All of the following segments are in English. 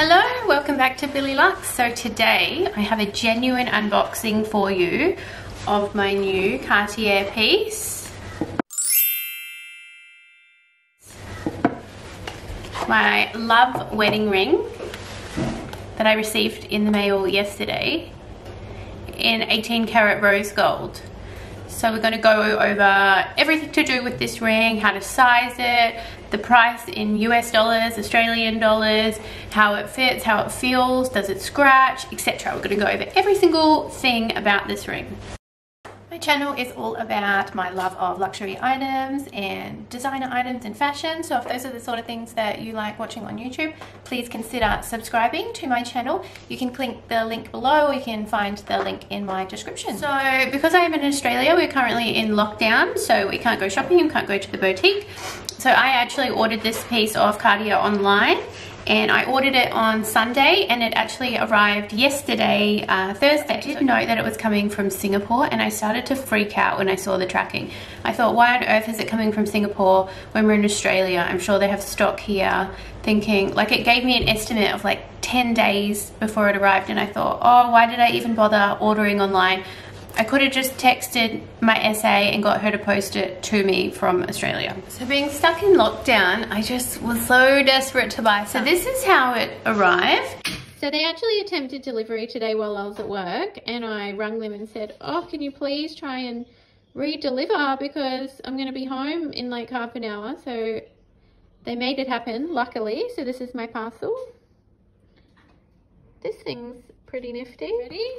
Hello, welcome back to Billie Luxe. So today I have a genuine unboxing for you of my new Cartier piece. My love wedding ring that I received in the mail yesterday in 18 karat rose gold. So we're going to go over everything to do with this ring, how to size it, the price in US dollars, Australian dollars, how it fits, how it feels, does it scratch, etc. We're going to go over every single thing about this ring. My channel is all about my love of luxury items and designer items and fashion. So if those are the sort of things that you like watching on YouTube, please consider subscribing to my channel. You can click the link below, or you can find the link in my description. So because I am in Australia, we're currently in lockdown, so we can't go shopping, we can't go to the boutique. So I actually ordered this piece of Cartier online and I ordered it on Sunday and it actually arrived yesterday, uh, Thursday. I did know that it was coming from Singapore and I started to freak out when I saw the tracking. I thought, why on earth is it coming from Singapore when we're in Australia? I'm sure they have stock here. Thinking, like it gave me an estimate of like 10 days before it arrived and I thought, oh, why did I even bother ordering online? I could have just texted my SA and got her to post it to me from Australia. So being stuck in lockdown, I just was so desperate to buy. So this is how it arrived. So they actually attempted delivery today while I was at work and I rang them and said, oh, can you please try and re-deliver because I'm going to be home in like half an hour. So they made it happen, luckily. So this is my parcel. This thing's pretty nifty. Ready?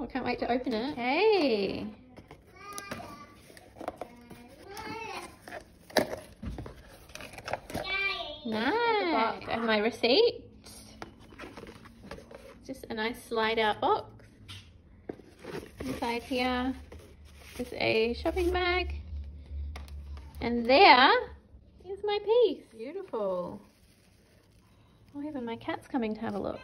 Oh, I can't wait to open it. Hey. Nice. And my receipt. Just a nice slide out box. Inside here is a shopping bag. And there is my piece. Beautiful. Oh, even my cat's coming to have a look.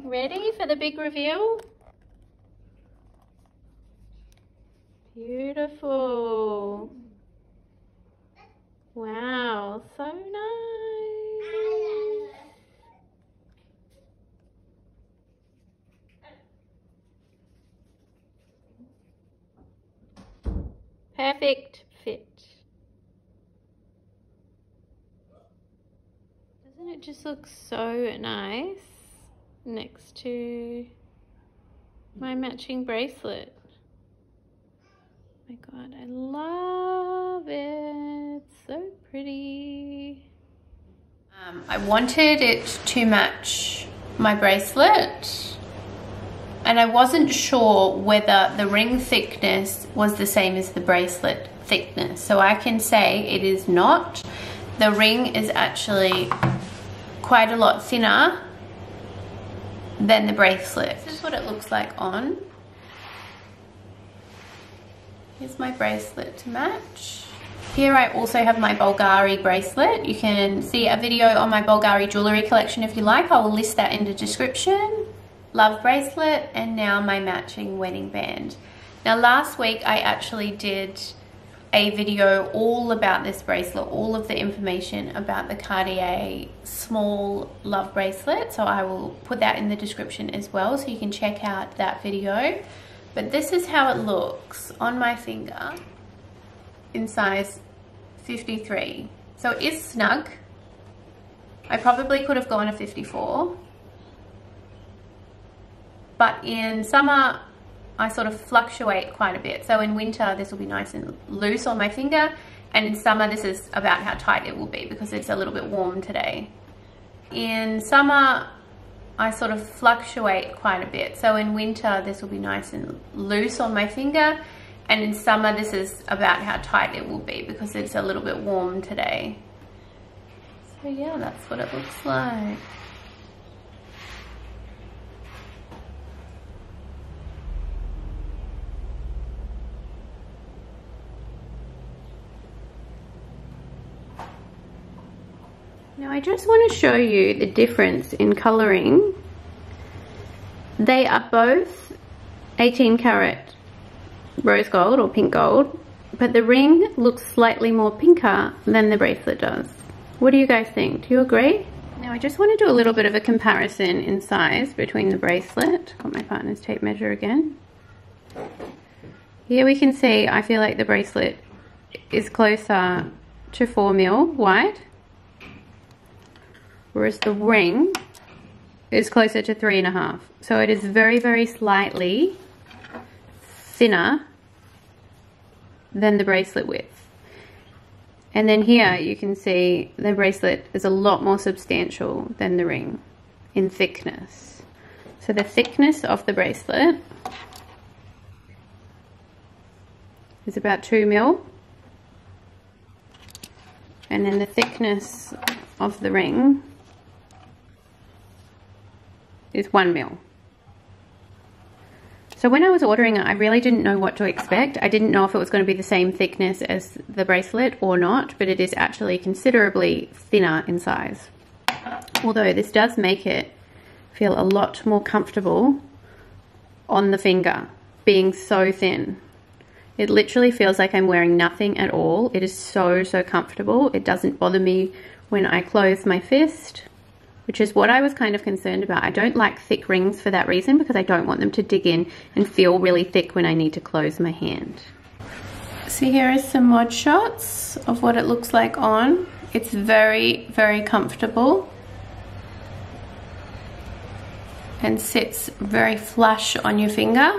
Ready for the big reveal? Beautiful. Wow, so nice. Perfect fit. Doesn't it just look so nice? Next to my matching bracelet. my god, I love it. So pretty. Um, I wanted it to match my bracelet and I wasn't sure whether the ring thickness was the same as the bracelet thickness. So I can say it is not. The ring is actually quite a lot thinner than the bracelet. This is what it looks like on. Here's my bracelet to match. Here I also have my Bulgari bracelet. You can see a video on my Bulgari jewellery collection if you like. I will list that in the description. Love bracelet and now my matching wedding band. Now last week I actually did a video all about this bracelet, all of the information about the Cartier small love bracelet. So I will put that in the description as well so you can check out that video. But this is how it looks on my finger in size 53. So it is snug. I probably could have gone a 54. But in summer, I sort of fluctuate quite a bit. So in winter, this will be nice and loose on my finger. And in summer, this is about how tight it will be because it's a little bit warm today. In summer, I sort of fluctuate quite a bit. So in winter, this will be nice and loose on my finger. And in summer, this is about how tight it will be because it's a little bit warm today. So yeah, that's what it looks like. Now I just want to show you the difference in colouring. They are both 18 karat rose gold or pink gold, but the ring looks slightly more pinker than the bracelet does. What do you guys think? Do you agree? Now I just want to do a little bit of a comparison in size between the bracelet. Got my partner's tape measure again. Here we can see I feel like the bracelet is closer to 4 mil wide whereas the ring is closer to three and a half. So it is very, very slightly thinner than the bracelet width. And then here you can see the bracelet is a lot more substantial than the ring in thickness. So the thickness of the bracelet is about two mil. And then the thickness of the ring is one mil. So when I was ordering it, I really didn't know what to expect. I didn't know if it was going to be the same thickness as the bracelet or not, but it is actually considerably thinner in size. Although this does make it feel a lot more comfortable on the finger, being so thin. It literally feels like I'm wearing nothing at all. It is so, so comfortable. It doesn't bother me when I close my fist which is what I was kind of concerned about. I don't like thick rings for that reason because I don't want them to dig in and feel really thick when I need to close my hand. So here are some mod shots of what it looks like on. It's very, very comfortable and sits very flush on your finger.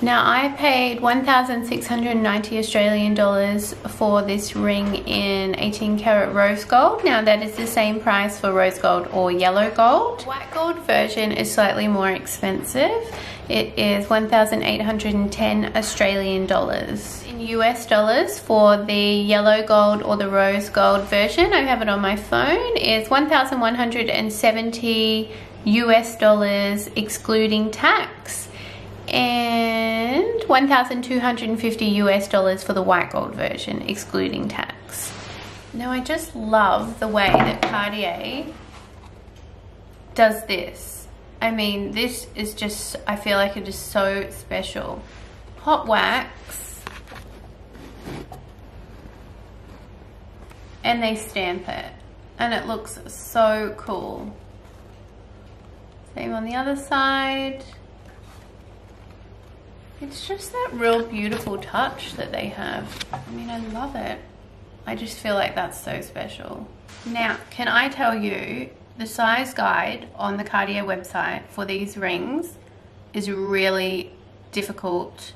Now I paid 1,690 Australian dollars for this ring in 18 karat rose gold. Now that is the same price for rose gold or yellow gold. White gold version is slightly more expensive. It is 1,810 Australian dollars. In US dollars for the yellow gold or the rose gold version, I have it on my phone, is 1,170 US dollars excluding tax and 1,250 US dollars for the white gold version, excluding tax. Now I just love the way that Cartier does this. I mean, this is just, I feel like it is so special. Hot wax. And they stamp it. And it looks so cool. Same on the other side. It's just that real beautiful touch that they have. I mean, I love it. I just feel like that's so special. Now, can I tell you, the size guide on the Cartier website for these rings is really difficult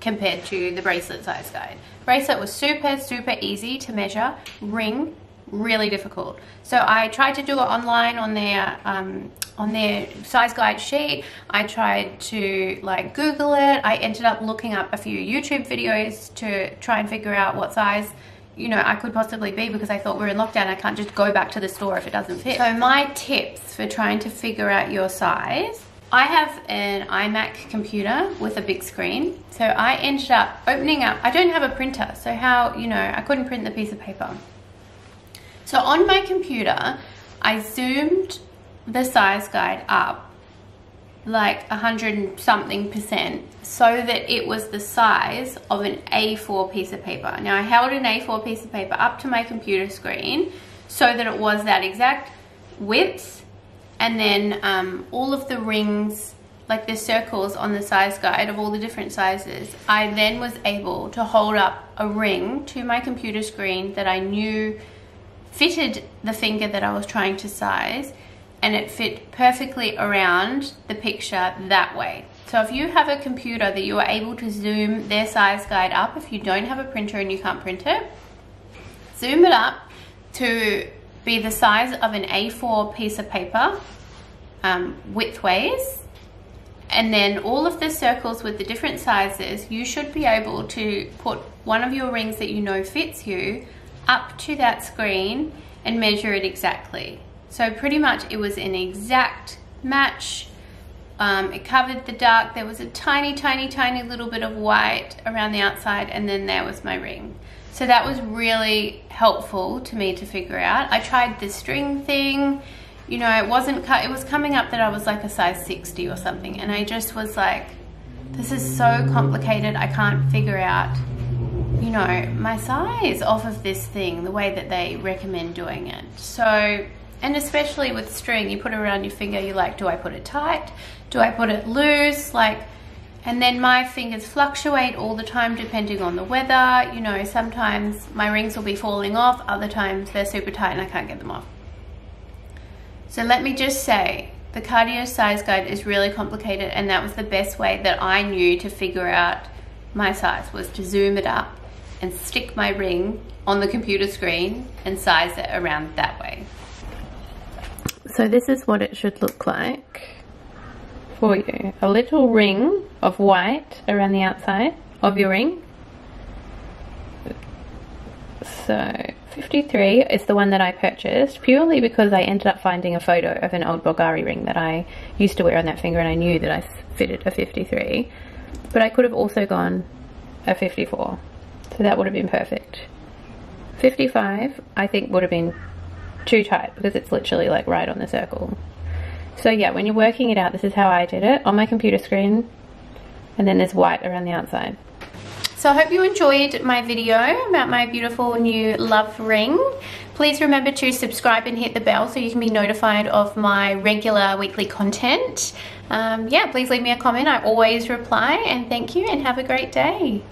compared to the bracelet size guide. Bracelet was super, super easy to measure. Ring, really difficult. So I tried to do it online on their um, on their size guide sheet. I tried to like Google it. I ended up looking up a few YouTube videos to try and figure out what size you know, I could possibly be because I thought we are in lockdown. I can't just go back to the store if it doesn't fit. So my tips for trying to figure out your size. I have an iMac computer with a big screen. So I ended up opening up, I don't have a printer. So how, you know, I couldn't print the piece of paper. So on my computer, I zoomed the size guide up like a hundred something percent so that it was the size of an A4 piece of paper. Now I held an A4 piece of paper up to my computer screen so that it was that exact width and then um, all of the rings like the circles on the size guide of all the different sizes I then was able to hold up a ring to my computer screen that I knew fitted the finger that I was trying to size and it fit perfectly around the picture that way. So if you have a computer that you are able to zoom their size guide up, if you don't have a printer and you can't print it, zoom it up to be the size of an A4 piece of paper um, widthways and then all of the circles with the different sizes, you should be able to put one of your rings that you know fits you up to that screen and measure it exactly. So pretty much it was an exact match. Um, it covered the dark. There was a tiny, tiny, tiny little bit of white around the outside and then there was my ring. So that was really helpful to me to figure out. I tried the string thing you know, it wasn't, cut. it was coming up that I was like a size 60 or something. And I just was like, this is so complicated. I can't figure out, you know, my size off of this thing, the way that they recommend doing it. So, and especially with string, you put it around your finger, you're like, do I put it tight? Do I put it loose? Like, and then my fingers fluctuate all the time depending on the weather. You know, sometimes my rings will be falling off, other times they're super tight and I can't get them off. So let me just say, the Cartier size guide is really complicated and that was the best way that I knew to figure out my size was to zoom it up and stick my ring on the computer screen and size it around that way. So this is what it should look like for you. A little ring of white around the outside of your ring. So 53 is the one that I purchased purely because I ended up finding a photo of an old Bulgari ring that I used to wear on that finger and I knew that I fitted a 53. But I could have also gone a 54. So that would have been perfect. 55 I think would have been too tight because it's literally like right on the circle. So yeah, when you're working it out, this is how I did it on my computer screen. And then there's white around the outside. So I hope you enjoyed my video about my beautiful new love ring. Please remember to subscribe and hit the bell so you can be notified of my regular weekly content. Um, yeah, please leave me a comment. I always reply and thank you and have a great day.